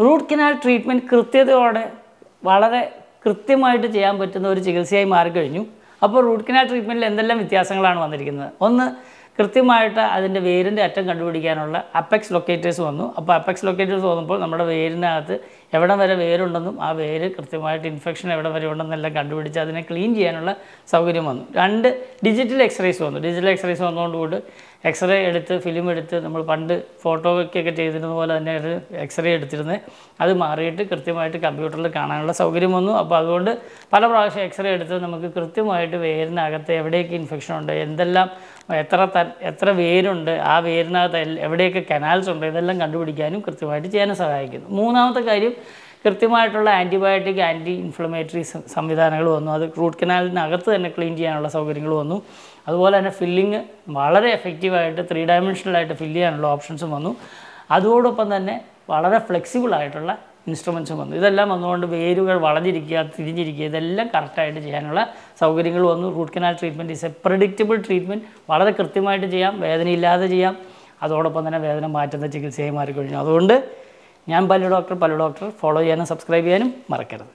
Root canal treatment കൃത്യതയോടെ വളരെ കൃത്യമായിട്ട് ചെയ്യാൻ പറ്റുന്ന ഒരു ചികിത്സയായി മാറിക്കഴിഞ്ഞു. അപ്പോൾ റൂട്ട് കനാൽ ട്രീറ്റ്മെന്റിൽ എന്തെല്ലാം വ്യത്യാസങ്ങളാണ് വന്നിരിക്കുന്നത്? ഒന്ന് കൃത്യമായിട്ട് അതിന്റെ വേരിന്റെ അറ്റം കണ്ടുപിടിക്കാനുള്ള അപ്പെക്സ് ലൊക്കേറ്റേഴ്സ് വന്നു. അപ്പോൾ അപ്പെക്സ് ലൊക്കേറ്റേഴ്സ് വന്നപ്പോൾ നമ്മുടെ വേരിനകത്ത് എവിടം വരെ വേരുണ്ടെന്നും ആ വേര് കൃത്യമായിട്ട് ഇൻഫെക്ഷൻ എവിടെ വരെ ഉണ്ടെന്നെല്ലാം കണ്ടുപിടിച്ച് അതിനെ ക്ലീൻ ചെയ്യാനുള്ള സൗകര്യം വന്നു. രണ്ട് ഡിജിറ്റൽ എക്സ്റേസ് വന്നു. ഡിജിറ്റൽ എക്സ്റേസ് വന്നതുകൊണ്ട് എക്സ്റേ എടുത്ത് ഫിലിം എടുത്ത് നമ്മൾ പണ്ട് ഫോട്ടോയ്ക്കൊക്കെ ചെയ്തിരുന്ന പോലെ തന്നെ ഒരു എക്സ്റേ എടുത്തിരുന്നത് അത് മാറിയിട്ട് കൃത്യമായിട്ട് കമ്പ്യൂട്ടറിൽ കാണാനുള്ള സൗകര്യം വന്നു. അപ്പോൾ അതുകൊണ്ട് പല പ്രാവശ്യം എക്സ്റേ എടുത്ത് നമുക്ക് കൃത്യമായിട്ട് വേരിനകത്ത് എവിടെയൊക്കെ ഇൻഫെക്ഷൻ ഉണ്ട് എന്തെല്ലാം എത്ര ത എത്ര വേരുണ്ട് ആ വേരിനകത്ത് എവിടെയൊക്കെ കനാൽസ് ഉണ്ട് ഇതെല്ലാം കണ്ടുപിടിക്കാനും കൃത്യമായിട്ട് ചെയ്യാനും സഹായിക്കുന്നു. മൂന്നാമത്തെ കാര്യം കൃത്യമായിട്ടുള്ള ആന്റിബയോട്ടിക് ആന്റി ഇൻഫ്ലമേറ്ററി സംവിധാനങ്ങൾ വന്നു. അത് റൂട്ട് കനാലിനകത്ത് തന്നെ ക്ലീൻ ചെയ്യാനുള്ള സൗകര്യങ്ങൾ വന്നു. അതുപോലെ തന്നെ ഫില്ലിങ് വളരെ എഫക്റ്റീവായിട്ട് ത്രീ ഡയമെൻഷനലായിട്ട് ഫില്ല് ചെയ്യാനുള്ള ഓപ്ഷൻസും വന്നു. അതോടൊപ്പം തന്നെ വളരെ ഫ്ലെക്സിബിൾ ആയിട്ടുള്ള ഇൻസ്ട്രുമെൻസും വന്നു. ഇതെല്ലാം വന്നുകൊണ്ട് വേരുകൾ വളഞ്ഞിരിക്കുക തിരിഞ്ഞിരിക്കുക ഇതെല്ലാം കറക്റ്റായിട്ട് ചെയ്യാനുള്ള സൗകര്യങ്ങൾ വന്നു. Root canal treatment is a predictable treatment. വളരെ കൃത്യമായിട്ട് ചെയ്യാം. വേദനയില്ലാതെ ചെയ്യാം. അതോടൊപ്പം തന്നെ വേദന മാറ്റുന്ന ചികിത്സയായി മാറിക്കഴിഞ്ഞു. അതുകൊണ്ട് ഞാൻ പല്ലു ഡോക്ടർ പല്ലു ഡോക്ടർ. ഫോളോ ചെയ്യാനും സബ്സ്ക്രൈബ് ചെയ്യാനും മറക്കരുത്.